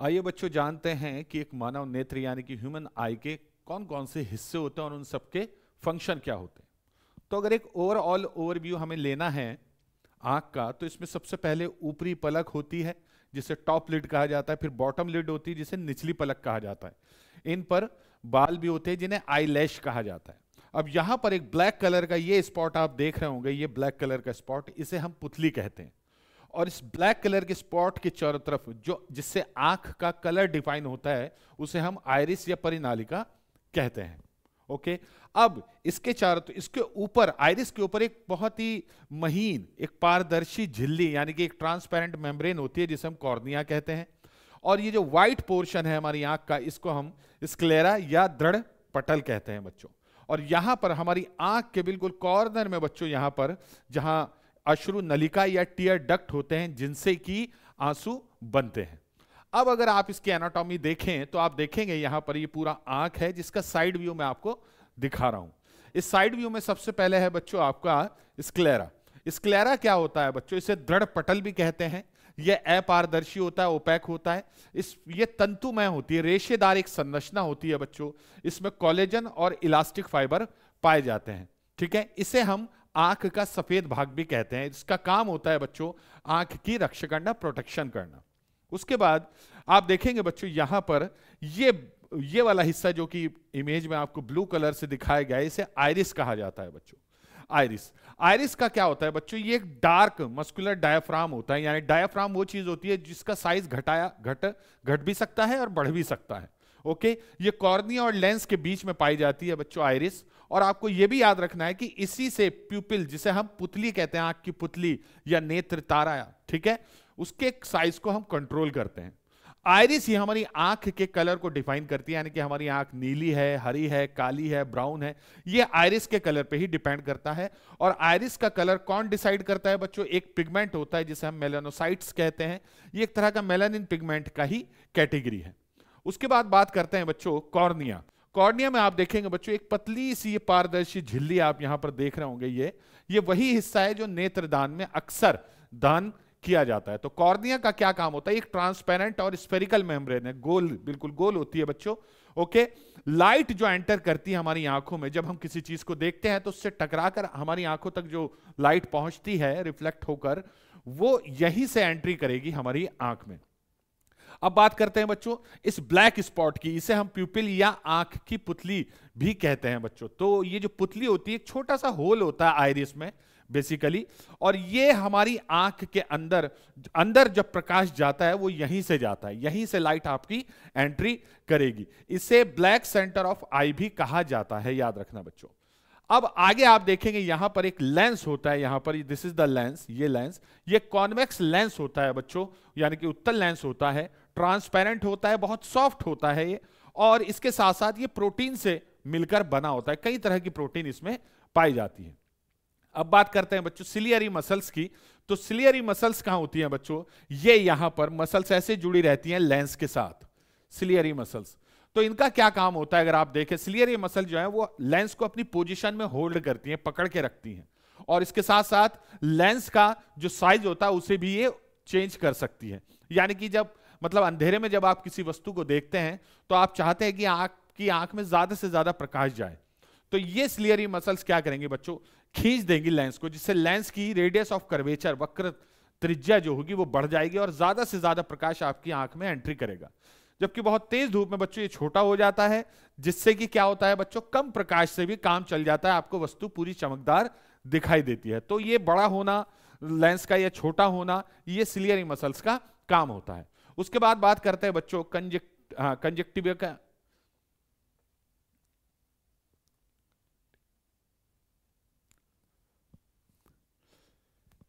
आइए बच्चों जानते हैं कि एक मानव नेत्र यानी कि ह्यूमन आई के कौन कौन से हिस्से होते हैं और उन सबके फ़ंक्शन क्या होते हैं। तो अगर एक ओवरऑल ओवरव्यू हमें लेना है आँख का तो इसमें सबसे पहले ऊपरी पलक होती है, जिसे टॉप लिड कहा जाता है, फिर बॉटम लिड होती है, जिसे निचली पलक कहा जाता है। इन पर बाल भी होते हैं, जिन्हें आई कहा जाता है। अब यहाँ पर एक ब्लैक कलर का ये स्पॉट आप देख रहे होंगे, ये ब्लैक कलर का स्पॉट इसे हम पुतली कहते हैं। और इस ब्लैक कलर के स्पॉट के चारों तरफ़, जो, जिससे आँख का कलर डिफाइन होता है, उसे हम आयरिस या परिनालिका कहते हैं। ओके? अब इसके चारों तो इसके ऊपर, आयरिस के ऊपर एक बहुत ही महीन, एक पारदर्शी झिल्ली, यानी कि एक ट्रांसपेरेंट मेम्ब्रेन होती है, जिसे हम कॉर्निया कहते हैं। और ये जो व्हाइट पोर्शन है हमारी आँख का, इसको हम स्क्लेरा या दृढ़ पटल कहते हैं बच्चों। और यहाँ पर हमारी आँख के बिल्कुल कॉर्नर में बच्चों, यहाँ पर, जहाँ अश्रु नलिका या टीयर डक्ट होते हैं, जिनसे कि आँसू बनते हैं। अब अगर आप इसकी एनाटॉमी देखें तो आप देखेंगे यहाँ पर ये पूरा आँख है, जिसका साइड व्यू मैं आपको दिखा रहा हूँ। इस साइड व्यू में सबसे पहले है बच्चों आपका स्क्लेरा स्क्लेरा क्या होता है बच्चों? इसे दृढ़ पटल भी कहते हैं। यह अपारदर्शी होता है ओपैक होता है। इस, ये तंतुमय होती है, रेशेदार एक संरचना होती है बच्चों। इसमें कॉलेजन और इलास्टिक फाइबर पाए जाते हैं। ठीक है? इसे हम आँख का सफ़ेद भाग भी कहते हैं। इसका काम होता है बच्चों, आँख की रक्षा करना प्रोटेक्शन करना। उसके बाद आप देखेंगे बच्चों, यहाँ पर ये ये वाला हिस्सा जो कि इमेज में आपको ब्लू कलर से दिखाया गया है, इसे आयरिस कहा जाता है बच्चों। आयरिस आयरिस का क्या होता है बच्चों, ये एक डार्क मस्कुलर डायफ्राम होता है, यानी डायफ्राम वो चीज़ होती है जिसका साइज़ घटाया, घट घट भी सकता है और बढ़ भी सकता है। ओके? ये कॉर्निया और लेंस के बीच में पाई जाती है बच्चों, आयरिस। और आपको यह भी याद रखना है कि इसी से प्यूपिल जिसे हम पुतली कहते हैं, आँख की पुतली या नेत्र तारा, ठीक है? उसके साइज़ को हम कंट्रोल करते हैं। आयरिस ही हमारी आँख के कलर को डिफाइन करती है, यानी कि हमारी आँख नीली है, हरी है, काली है ब्राउन है। ये आयरिस के कलर पे ही डिपेंड करता है। और आयरिस का कलर कौन डिसाइड करता है बच्चों? एक पिगमेंट होता है, जिसे हम मेलानोसाइट्स कहते हैं। ये एक तरह का मेलानिन पिगमेंट का ही कैटेगरी है। उसके बाद बात करते हैं बच्चों, कॉर्निया। कॉर्निया में आप देखेंगे बच्चों, एक पतली सी पारदर्शी झिल्ली आप यहाँ पर देख रहे होंगे ये। ये वही हिस्सा है जो नेत्रदान में अक्सर दान किया जाता है। तो कॉर्निया का क्या काम होता है? एक ट्रांसपेरेंट और स्पेरिकल मेम्ब्रेन है। गोल, बिल्कुल गोल होती है बच्चों। ओके? लाइट जो एंटर करती है हमारी आँखों में, जब हम किसी चीज़ को देखते हैं तो उससे टकराकर हमारी आँखों तक जो लाइट पहुँचती है, रिफ्लेक्ट होकर, वो यही से एंट्री करेगी हमारी आँख में। अब बात करते हैं बच्चों, इस ब्लैक स्पॉट की, इसे हम प्यूपिल या आँख की पुतली भी कहते हैं बच्चों। तो ये जो पुतली होती है, छोटा सा होल होता है आयरिस में बेसिकली और ये हमारी आँख के अंदर अंदर जब प्रकाश जाता है, वो यहीं से जाता है, यहीं से लाइट आपकी एंट्री करेगी। इसे ब्लैक सेंटर ऑफ़ आई भी कहा जाता है, याद रखना बच्चों। अब आगे आप देखेंगे यहाँ पर एक लेंस होता है, यहाँ पर दिस इज़ द लेंस ये लेंस ये कॉन्वेक्स लेंस होता है बच्चों, यानी कि उत्तल लेंस होता है ट्रांसपेरेंट होता है, बहुत सॉफ्ट होता है ये, और इसके साथ साथ ये प्रोटीन से मिलकर बना होता है, कई तरह की प्रोटीन इसमें पाई जाती है। अब बात करते हैं बच्चों सिलियरी मसल्स की तो सिलियरी मसल्स कहाँ होती हैं बच्चों? ये यहाँ पर मसल्स ऐसे जुड़ी रहती हैं लेंस के साथ सिलियरी मसल्स तो इनका क्या काम होता है अगर आप देखें? सिलियरी मसल जो है, वो लेंस को अपनी पोजीशन में होल्ड करती हैं, पकड़ के रखती हैं। और इसके साथ साथ लेंस का जो साइज़ होता है, उसे भी ये चेंज कर सकती है। यानी कि जब मतलब अंधेरे में जब आप किसी वस्तु को देखते हैं तो आप चाहते हैं कि आँख, की आँख में ज़्यादा से ज़्यादा प्रकाश जाए। तो ये स्लियरी मसल्स क्या करेंगे बच्चों? खींच देंगी लेंस को, जिससे लेंस की रेडियस ऑफ़ कर्वेचर वक्र त्रिज्या जो होगी, वो बढ़ जाएगी और ज़्यादा से ज़्यादा प्रकाश आपकी आँख में एंट्री करेगा। जबकि बहुत तेज धूप में बच्चों, ये छोटा हो जाता है, जिससे कि क्या होता है बच्चों, कम प्रकाश से भी काम चल जाता है, आपको वस्तु पूरी चमकदार दिखाई देती है। तो ये बड़ा होना, लेंस का या छोटा होना, ये सिलियरी मसल्स का काम होता है। उसके बाद बात करते हैं बच्चों कंजेक्ट हाँ कंजेक्टिव का।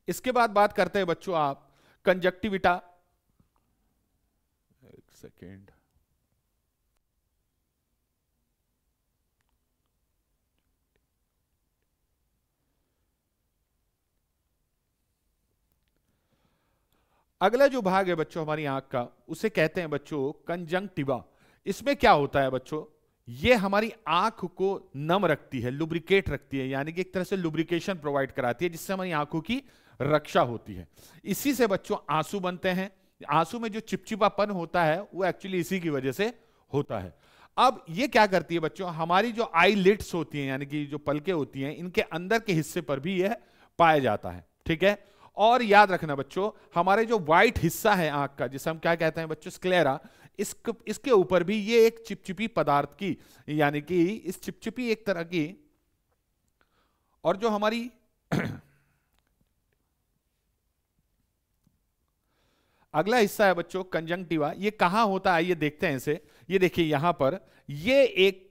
इसके बाद बात करते हैं बच्चों आप कंजक्टिविटा सेकेंड अगला जो भाग है बच्चों हमारी आँख का, उसे कहते हैं बच्चों कंजंक्टिवा इसमें क्या होता है बच्चों? ये हमारी आँख को नम रखती है लुब्रिकेट रखती है, यानी कि एक तरह से लुब्रिकेशन प्रोवाइड कराती है, जिससे हमारी आँखों की रक्षा होती है। इसी से बच्चों आँसू बनते हैं आँसू में जो चिपचिपापन होता है, वो एक्चुअली इसी की वजह से होता है। अब ये क्या करती है बच्चों? हमारी जो आई लिट्स होती हैं, यानी कि जो पलके होती हैं, इनके अंदर के हिस्से पर भी यह पाया जाता है, ठीक है? और याद रखना बच्चों, हमारे जो व्हाइट हिस्सा है आँख का, जिसे हम क्या कहते हैं बच्चों? स्क्लेरा इस इसके ऊपर भी ये एक चिपचिपी पदार्थ की, यानी कि इस चिपचिपी एक तरह की, और जो हमारी अगला हिस्सा है बच्चों कंजंक्टिवा ये कहाँ होता है? ये देखते हैं इसे। ये देखिए यहाँ पर। ये एक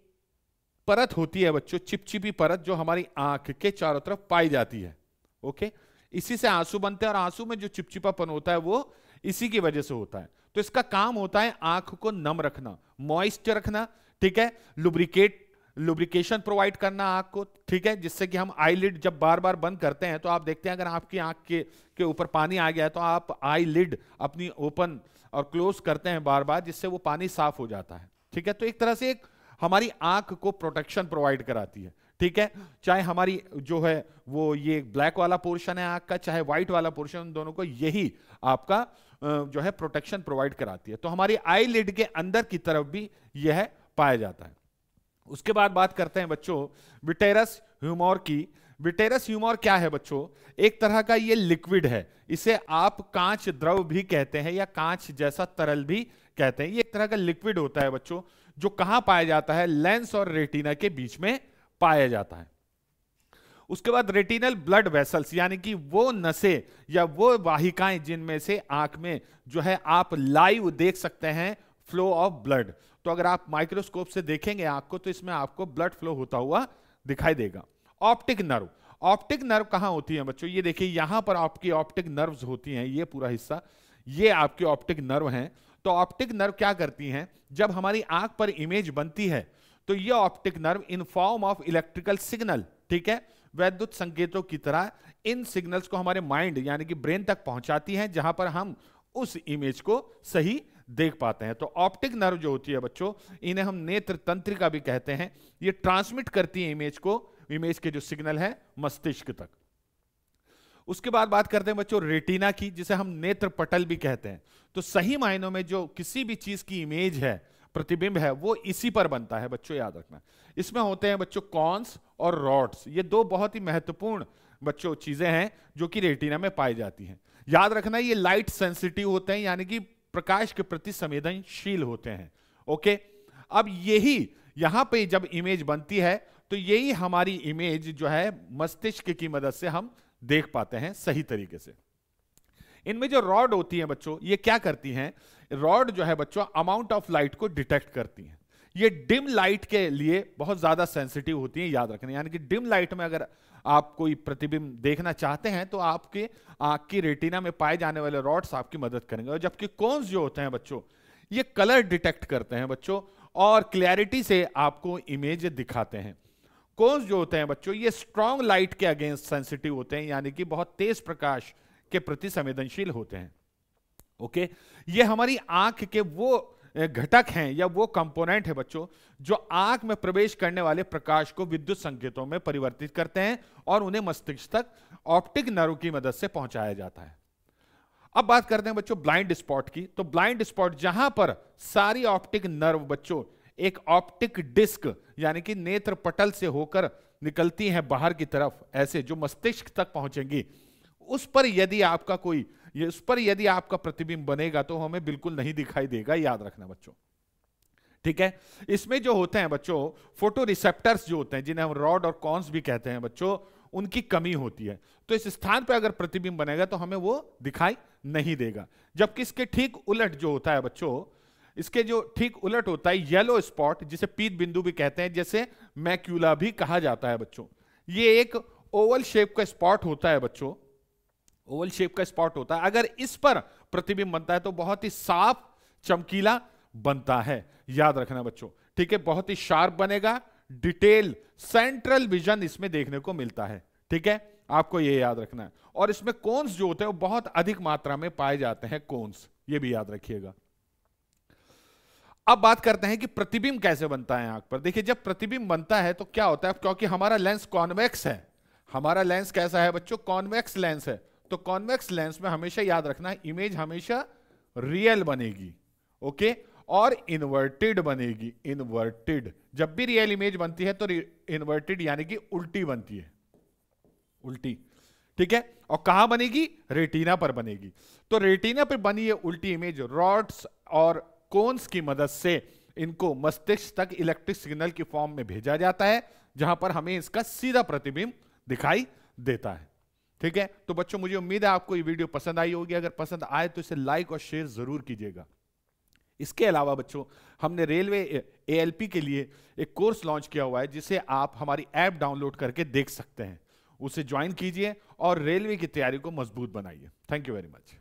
परत होती है बच्चों, चिपचिपी परत जो हमारी आँख के चारों तरफ़ पाई जाती है। ओके? इसी से आँसू बनते हैं और आँसू में जो चिपचिपापन होता है वो इसी की वजह से होता है। तो इसका काम होता है आँख को नम रखना मॉइस्ट रखना, ठीक है? लुब्रिकेट लुब्रिकेशन प्रोवाइड करना आँख को ठीक है? जिससे कि हम आई लिड जब बार बार बंद करते हैं तो आप देखते हैं, अगर आपकी आँख के के ऊपर पानी आ गया है तो आप आई लिड अपनी ओपन और क्लोज करते हैं बार बार जिससे वो पानी साफ़ हो जाता है, ठीक है? तो एक तरह से एक हमारी आँख को प्रोटेक्शन प्रोवाइड कराती है, ठीक है? चाहे हमारी जो है, वो ये ब्लैक वाला पोर्शन है आँख का, चाहे व्हाइट वाला पोर्शन दोनों को यही आपका जो है प्रोटेक्शन प्रोवाइड कराती है। तो हमारी आई लिड के अंदर की तरफ़ भी यह पाया जाता है। उसके बाद बात करते हैं बच्चों विटेरस ह्यूमोर की। विटेरस ह्यूमोर क्या है बच्चों? एक तरह का ये लिक्विड है। इसे आप कांच द्रव भी कहते हैं या कांच जैसा तरल भी कहते हैं। ये एक तरह का लिक्विड होता है बच्चों, जो कहाँ पाया जाता है? लेंस और रेटिना के बीच में पाया जाता है। उसके बाद रेटिनल ब्लड वेसल्स यानी कि वो नसें या वो वाहिकाएँ जिनमें से आँख में जो है आप लाइव देख सकते हैं फ्लो ऑफ़ ब्लड तो अगर आप माइक्रोस्कोप से देखेंगे आँख को तो इसमें आपको ब्लड फ्लो होता हुआ दिखाई देगा। ऑप्टिक नर्व ऑप्टिक नर्व कहाँ होती है बच्चों? ये देखिए, यहाँ पर आपकी ऑप्टिक नर्व्स होती हैं, ये पूरा हिस्सा। ये आपके ऑप्टिक नर्व हैं। तो ऑप्टिक नर्व क्या करती हैं? जब हमारी आँख पर इमेज बनती है तो ये optic nerve in form of electrical signal ठीक है? वैद्युत संकेतों की तरह इन सिग्नल्स को हमारे माइंड यानी कि ब्रेन तक पहुंचाती हैं, जहाँ पर हम उस इमेज को सही देख पाते हैं। तो ऑप्टिक नर्व जो होती है बच्चों, इन्हें हम नेत्र तंत्रिका भी कहते हैं। ये ट्रांसमिट करती है इमेज को इमेज के जो सिग्नल है, मस्तिष्क तक। उसके बाद बात करते हैं बच्चों रेटिना की, जिसे हम नेत्र पटल भी कहते हैं। तो सही मायनों में जो किसी भी चीज़ की इमेज है, प्रतिबिंब है, वो इसी पर बनता है, बच्चों याद रखना। इसमें होते हैं बच्चों कॉन्स और रॉड्स। ये दो बहुत ही महत्वपूर्ण बच्चों चीज़ें हैं, जो कि रेटिना में पाई जाती हैं। याद रखना, ये लाइट सेंसिटिव होते हैं, यानी कि प्रकाश के प्रति संवेदनशील होते हैं, ओके? अब यही, यहाँ पे जब इमेज बनती है तो यही हमारी इमेज जो है, मस्तिष्क की मदद से हम देख पाते हैं सही तरीके से। इनमें जो रॉड होती है बच्चों, ये क्या करती हैं? रॉड जो है बच्चों अमाउंट ऑफ़ लाइट को डिटेक्ट करती हैं। ये डिम लाइट के लिए बहुत ज़्यादा सेंसिटिव होती है, याद रखना। यानी कि डिम लाइट में अगर आप कोई प्रतिबिंब देखना चाहते हैं तो आपके आँख की रेटिना में पाए जाने वाले रॉड्स आपकी मदद करेंगे। और जबकि कौन जो होते हैं बच्चों, ये कलर डिटेक्ट करते हैं बच्चों, और क्लैरिटी से आपको इमेज दिखाते हैं। कौन जो होते हैं बच्चों, ये स्ट्रॉन्ग लाइट के अगेंस्ट सेंसिटिव होते हैं, यानी कि बहुत तेज प्रकाश के प्रति संवेदनशील होते हैं। ओके? ये हमारी आँख के वो घटक हैं या वो कंपोनेंट है बच्चों, जो आँख में प्रवेश करने वाले प्रकाश को विद्युत संकेतों में परिवर्तित करते हैं और उन्हें मस्तिष्क तक ऑप्टिक नर्व की मदद से पहुँचाया जाता है। अब बात करते हैं बच्चों ब्लाइंड स्पॉट की। तो ब्लाइंड स्पॉट जहाँ पर सारी ऑप्टिक नर्व बच्चों, एक ऑप्टिक डिस्क यानी कि नेत्र पटल से होकर निकलती हैं बाहर की तरफ़, ऐसे जो मस्तिष्क तक पहुंचेंगी, उस पर यदि आपका कोई ये उस पर यदि आपका प्रतिबिंब बनेगा तो हमें बिल्कुल नहीं दिखाई देगा, याद रखना बच्चों। ठीक है? इसमें जो होते हैं बच्चों फ़ोटो रिसेप्टर्स जो होते हैं, जिन्हें हम रॉड और कॉन्स भी कहते हैं बच्चों, उनकी कमी होती है। तो इस स्थान पर अगर प्रतिबिंब बनेगा तो हमें वो दिखाई नहीं देगा। जबकि इसके ठीक उलट जो होता है बच्चों, इसके जो ठीक उलट होता है येलो स्पॉट जिसे पीत बिंदु भी कहते हैं, जैसे मैक्यूला भी कहा जाता है बच्चों। ये एक ओवल शेप का स्पॉट होता है बच्चों। ओवल शेप का स्पॉट होता है। अगर इस पर प्रतिबिंब बनता है तो बहुत ही साफ़, चमकीला बनता है। याद रखना बच्चों, ठीक है? बहुत ही शार्प बनेगा, डिटेल, सेंट्रल विजन इसमें देखने को मिलता है, ठीक है? आपको यह याद रखना है। और इसमें कोन्स जो होते हैं वो बहुत अधिक मात्रा में पाए जाते हैं, कोन्स, ये भी याद रखिएगा। अब बात करते हैं कि प्रतिबिंब कैसे बनता है आँख पर। देखिए, जब प्रतिबिंब बनता है तो क्या होता है? क्योंकि हमारा लेंस कॉन्वेक्स है। हमारा लेंस कैसा है बच्चों? कॉन्वेक्स लेंस है। तो कॉन्वेक्स लेंस में हमेशा याद रखना इमेज हमेशा रियल बनेगी ओके और इन्वर्टेड बनेगी इन्वर्टेड जब भी रियल इमेज बनती है तो इन्वर्टेड यानी कि उल्टी बनती है, उल्टी, ठीक है? और कहाँ बनेगी? रेटिना पर बनेगी। तो रेटिना पर बनी ये उल्टी इमेज रॉड्स और कोन्स की मदद से इनको मस्तिष्क तक इलेक्ट्रिक सिग्नल की फॉर्म में भेजा जाता है, जहाँ पर हमें इसका सीधा प्रतिबिंब दिखाई देता है। ठीक है? तो बच्चों, मुझे उम्मीद है आपको ये वीडियो पसंद आई होगी। अगर पसंद आए तो इसे लाइक और शेयर ज़रूर कीजिएगा। इसके अलावा बच्चों, हमने रेलवे एएलपी के लिए एक कोर्स लॉन्च किया हुआ है, जिसे आप हमारी ऐप डाउनलोड करके देख सकते हैं। उसे ज्वाइन कीजिए और रेलवे की तैयारी को मज़बूत बनाइए। Thank you very much